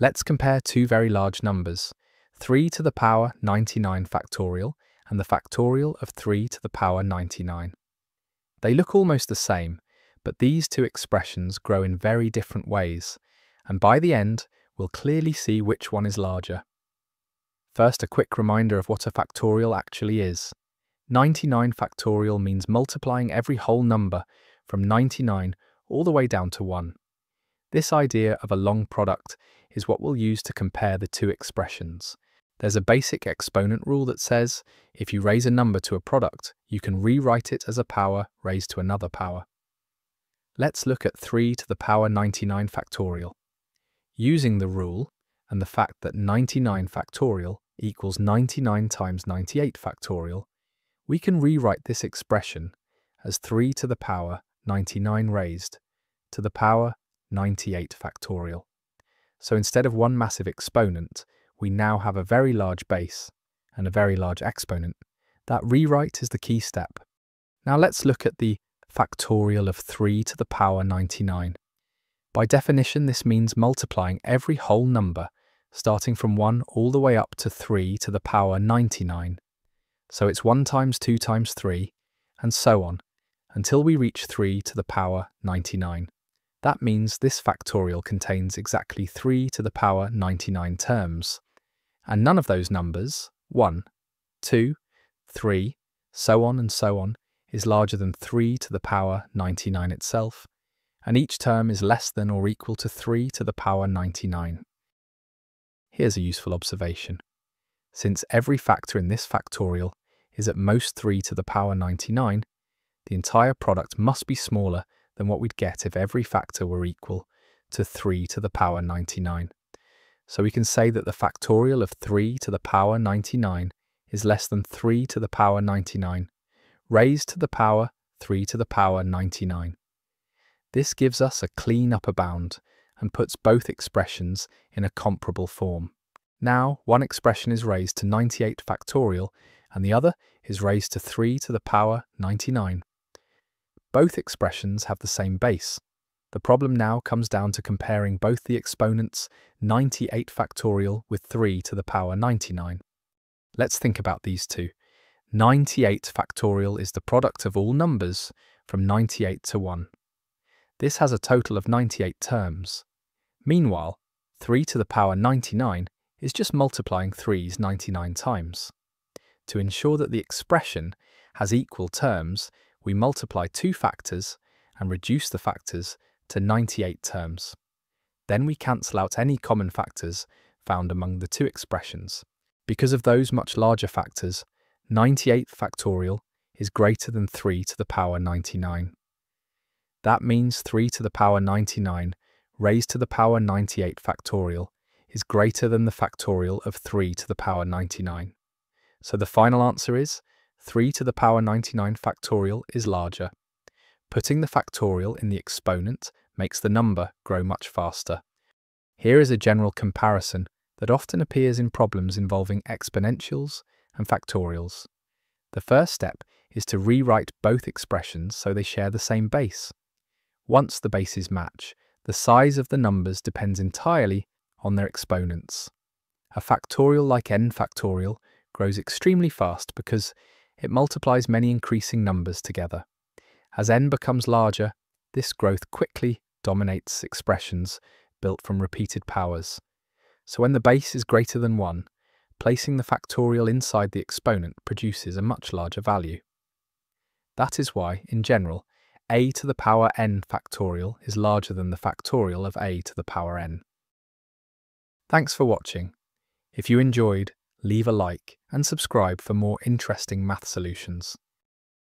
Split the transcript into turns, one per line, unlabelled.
Let's compare two very large numbers, 3 to the power 99 factorial and the factorial of 3 to the power 99. They look almost the same, but these two expressions grow in very different ways, and by the end, we'll clearly see which one is larger. First, a quick reminder of what a factorial actually is. 99 factorial means multiplying every whole number from 99 all the way down to 1. This idea of a long product is what we'll use to compare the two expressions. There's a basic exponent rule that says if you raise a number to a product, you can rewrite it as a power raised to another power. Let's look at 3 to the power 99 factorial. Using the rule and the fact that 99 factorial equals 99 times 98 factorial, we can rewrite this expression as 3 to the power 99 raised to the power 98 factorial. So instead of one massive exponent, we now have a very large base and a very large exponent. That rewrite is the key step. Now let's look at the factorial of 3 to the power 99. By definition, this means multiplying every whole number, starting from 1 all the way up to 3 to the power 99. So it's 1 times 2 times 3, and so on, until we reach 3 to the power 99. That means this factorial contains exactly 3 to the power 99 terms. And none of those numbers, 1, 2, 3, so on and so on, is larger than 3 to the power 99 itself, and each term is less than or equal to 3 to the power 99. Here's a useful observation. Since every factor in this factorial is at most 3 to the power 99, the entire product must be smaller than what we'd get if every factor were equal to 3 to the power 99. So we can say that the factorial of 3 to the power 99 is less than 3 to the power 99, raised to the power 3 to the power 99. This gives us a clean upper bound and puts both expressions in a comparable form. Now, one expression is raised to 98 factorial and the other is raised to 3 to the power 99. Both expressions have the same base. The problem now comes down to comparing both the exponents 98 factorial with 3 to the power 99. Let's think about these two. 98 factorial is the product of all numbers from 98 to 1. This has a total of 98 terms. Meanwhile, 3 to the power 99 is just multiplying 3's 99 times. To ensure that the expression has equal terms, we multiply two factors and reduce the factors to 98 terms. Then we cancel out any common factors found among the two expressions. Because of those much larger factors, 98 factorial is greater than 3 to the power 99. That means 3 to the power 99 raised to the power 98 factorial is greater than the factorial of 3 to the power 99. So the final answer is 3 to the power 99 factorial is larger. Putting the factorial in the exponent makes the number grow much faster. Here is a general comparison that often appears in problems involving exponentials and factorials. The first step is to rewrite both expressions so they share the same base. Once the bases match, the size of the numbers depends entirely on their exponents. A factorial like n factorial grows extremely fast because it multiplies many increasing numbers together. As n becomes larger, this growth quickly dominates expressions built from repeated powers. So when the base is greater than 1, placing the factorial inside the exponent produces a much larger value. That is why, in general, a to the power n factorial is larger than the factorial of a to the power n. Thanks for watching. If you enjoyed, leave a like and subscribe for more interesting math solutions.